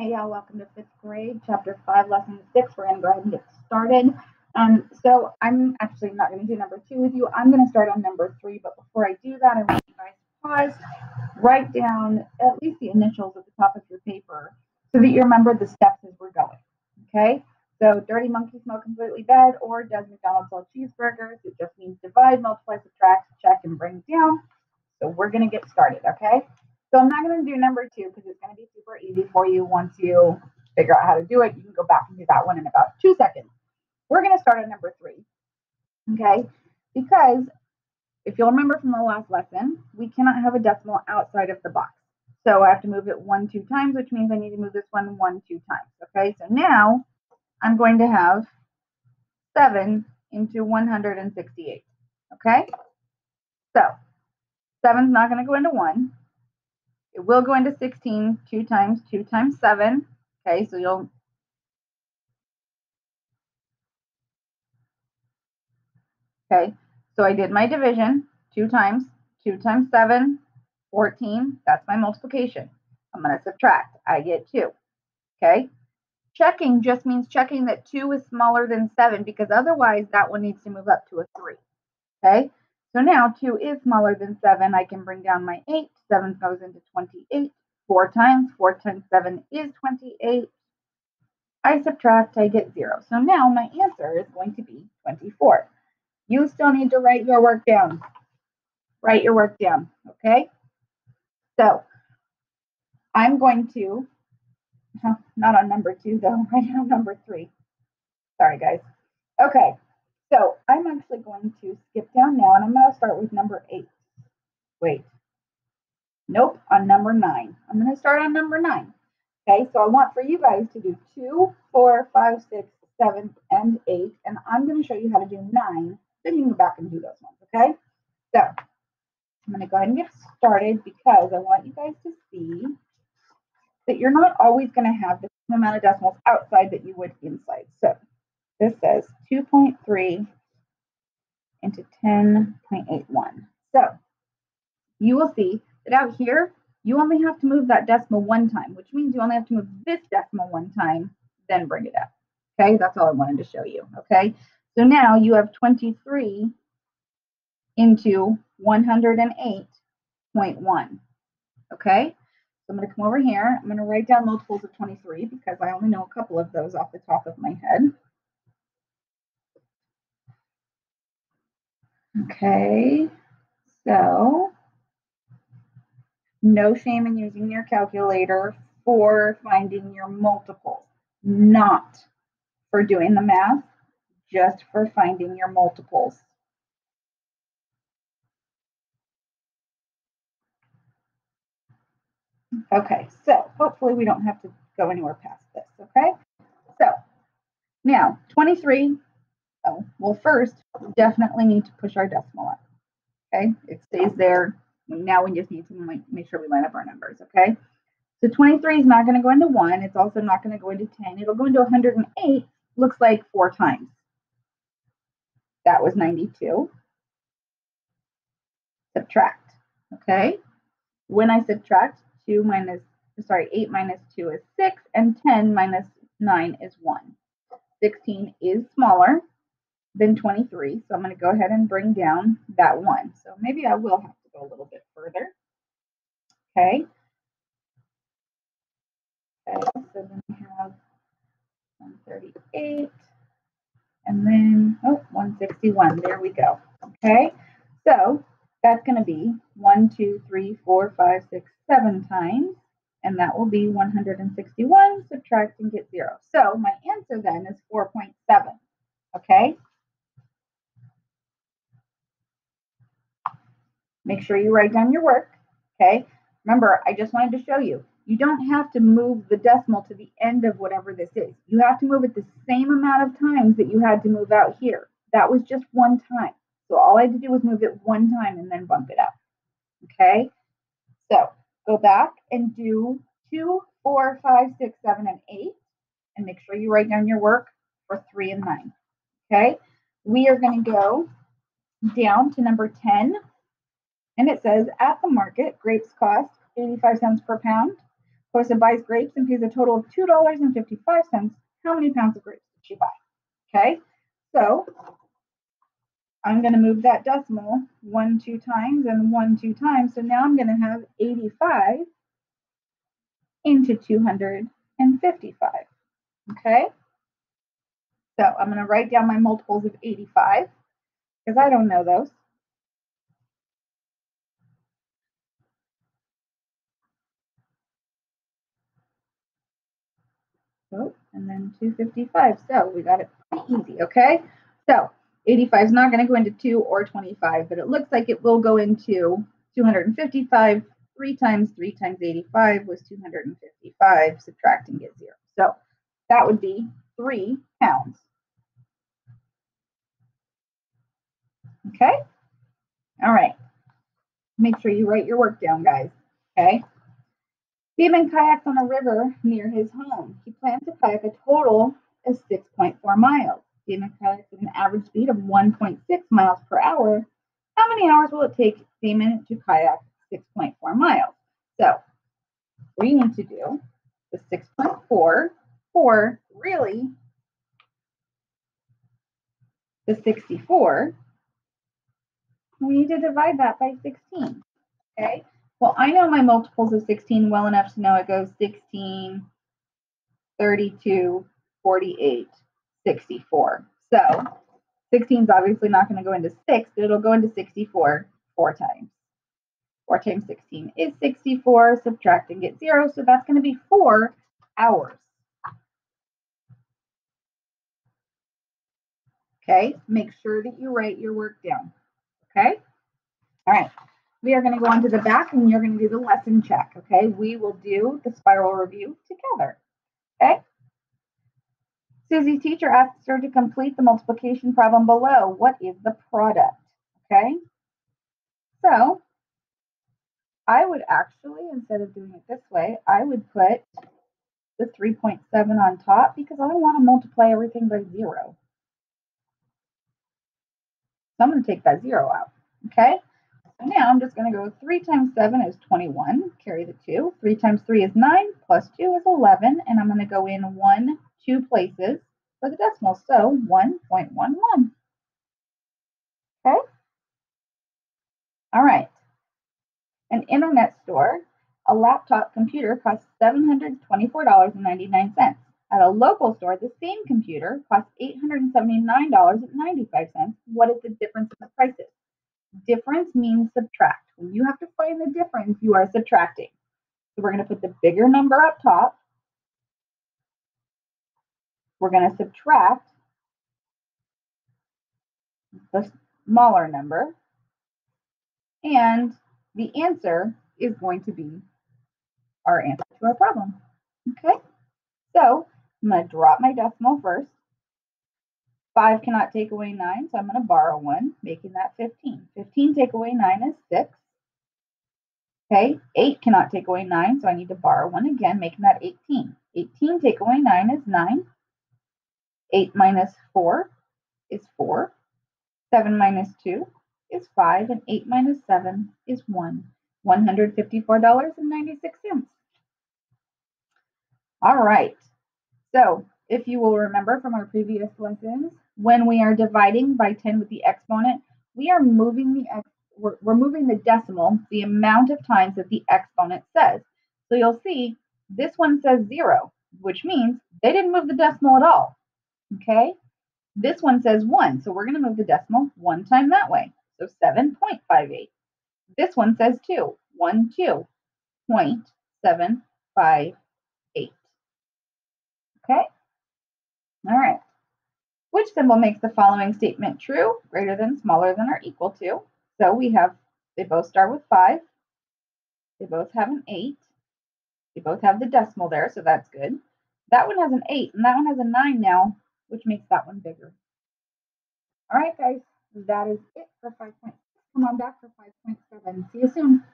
Hey y'all, welcome to fifth grade, chapter five, lesson six. We're gonna go ahead and get started. Um, so I'm actually not gonna do number two with you. I'm gonna start on number three, but before I do that, I want you guys to pause, write down at least the initials at the top of your paper so that you remember the steps as we're going. Okay? So dirty monkey smell completely bad, or does McDonald's sell cheeseburgers? It just means divide, multiply, subtract, check, and bring down. So we're gonna get started, okay? So I'm not going to do number two because it's going to be super easy for you once you figure out how to do it. You can go back and do that one in about two seconds. We're going to start at number three. Okay. Because if you'll remember from the last lesson, we cannot have a decimal outside of the box. So I have to move it one, two times, which means I need to move this one one, two times. Okay. So now I'm going to have seven into 168. Okay. So seven's not going to go into one. It will go into 16, 2 times 2 times 7. Okay, so you'll Okay, so I did my division, 2 times, 2 times 7, 14. That's my multiplication. I'm going to subtract. I get 2. Okay, checking just means checking that 2 is smaller than 7 because otherwise that one needs to move up to a 3. Okay, so now 2 is smaller than 7. I can bring down my 8. 7 goes into 28. 4 times 4 times 7 is 28. I subtract, I get 0. So now my answer is going to be 24. You still need to write your work down. Write your work down, okay? So I'm going to, not on number 2 though, right on number 3. Sorry guys. Okay, so I'm actually going to skip down now and I'm going to start with number eight. Wait. Nope, on number nine. I'm going to start on number nine. Okay, so I want for you guys to do two, four, five, six, seven, and eight. And I'm going to show you how to do nine. Then you can go back and do those ones. Okay, so I'm going to go ahead and get started because I want you guys to see that you're not always going to have the same amount of decimals outside that you would inside. So this says 2.3 into 10.81. So you will see that out here, you only have to move that decimal one time, which means you only have to move this decimal one time, then bring it up. Okay, that's all I wanted to show you. Okay, so now you have 23 into 108.1. Okay, so I'm going to come over here. I'm going to write down multiples of 23 because I only know a couple of those off the top of my head. Okay, so no shame in using your calculator for finding your multiples, not for doing the math, just for finding your multiples. Okay, so hopefully we don't have to go anywhere past this, okay? So now 23 Well, first, we definitely need to push our decimal up. Okay, it stays there. Now we just need to make sure we line up our numbers. Okay, so 23 is not going to go into 1. It's also not going to go into 10. It'll go into 108, looks like four times. That was 92. Subtract. Okay, when I subtract, 2 minus, sorry, 8 minus 2 is 6, and 10 minus 9 is 1. 16 is smaller, than 23. So I'm going to go ahead and bring down that one. So maybe I will have to go a little bit further. Okay. Okay, so then we have 138 and then, oh, 161. There we go. Okay, so that's going to be 1, 2, 3, 4, 5, 6, 7 times, and that will be 161. Subtract and get 0. So my answer then is 4.7. Okay, Make sure you write down your work. Okay. Remember, I just wanted to show you. You don't have to move the decimal to the end of whatever this is. You have to move it the same amount of times that you had to move out here. That was just one time. So all I had to do was move it one time and then bump it up. Okay. So go back and do two, four, five, six, seven, and eight. And make sure you write down your work for three and nine. Okay. We are going to go down to number 10 and it says at the market, grapes cost 85 cents per pound, Clarissa buys grapes and pays a total of $2.55. How many pounds of grapes did she buy? Okay, so I'm going to move that decimal one, two times and one, two times. So now I'm going to have 85 into 255. Okay, so I'm going to write down my multiples of 85 because I don't know those. Oh, and then 255. So we got it pretty easy, okay? So 85 is not going to go into 2 or 25, but it looks like it will go into 255. 3 times 3 times 85 was 255. Subtract and get 0. So that would be 3 pounds. Okay? All right. Make sure you write your work down, guys. Okay? Beeman kayaks on a river near his home. He plans to kayak a total of 6.4 miles. Beeman kayaks at an average speed of 1.6 miles per hour. How many hours will it take Beeman to kayak 6.4 miles? So we need to do the 6.4 for really the 64. We need to divide that by 16. Okay. Well, I know my multiples of 16 well enough to know it goes 16, 32, 48, 64. So 16 is obviously not going to go into 6, but it'll go into 64 four times. 4 times 16 is 64. Subtract and get 0. So that's going to be 4 hours. Okay, make sure that you write your work down. Okay, all right we are going to go on to the back and you're going to do the lesson check. Okay, we will do the spiral review together. Okay. Susie's teacher asks her to complete the multiplication problem below. What is the product? Okay. So I would actually, instead of doing it this way, I would put the 3.7 on top because I want to multiply everything by zero. So I'm going to take that zero out. Okay. Now I'm just going to go 3 times 7 is 21, carry the 2. 3 times 3 is 9, plus 2 is 11, and I'm going to go in 1, 2 places for the decimal, so 1.11. Okay? All right. An internet store, a laptop computer costs $724.99. At a local store, the same computer costs $879.95. What is the difference in the prices? Difference means subtract. When you have to find the difference, you are subtracting. So we're going to put the bigger number up top. We're going to subtract the smaller number. And the answer is going to be our answer to our problem. Okay? So I'm going to drop my decimal first. 5 cannot take away 9, so I'm going to borrow 1, making that 15. 15 take away 9 is 6. Okay, 8 cannot take away 9, so I need to borrow 1 again, making that 18. 18 take away 9 is 9. 8 minus 4 is 4. 7 minus 2 is 5, and 8 minus 7 is 1. $154.96. All right, so if you will remember from our previous lessons, when we are dividing by 10 with the exponent, we are moving the ex we're, we're moving the decimal the amount of times that the exponent says. So you'll see this one says zero, which means they didn't move the decimal at all. Okay. This one says one, so we're going to move the decimal one time that way. So 7.58. This one says two, one, two, point seven, five, eight. Okay. All right. Which symbol makes the following statement true? Greater than, smaller than, or equal to. So we have, they both start with 5. They both have an 8. They both have the decimal there, so that's good. That one has an 8, and that one has a 9 now, which makes that one bigger. All right, guys, that is it for 5.6. Come on back for 5.7. See you soon.